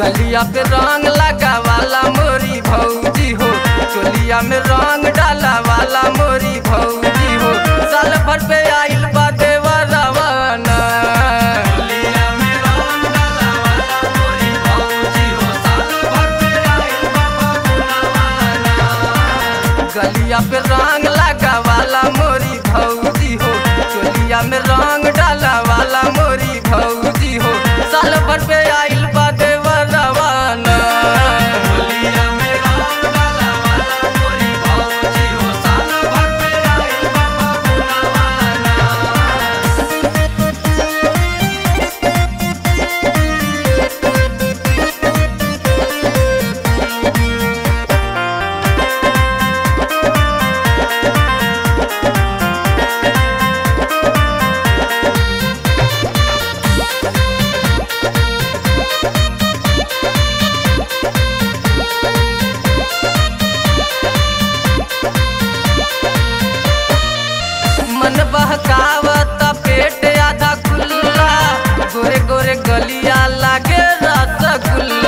गलिया पे रंग लगा वाला मोरी भौजी हो। चोलिया में रंग डाला वाला मोरी भौजी हो। साल भर पे आइल बा गलिया पे रंग लगा वाला मोरी भौजी हो। चोलिया में रंग डाला गलिया लागे रसगुल्ला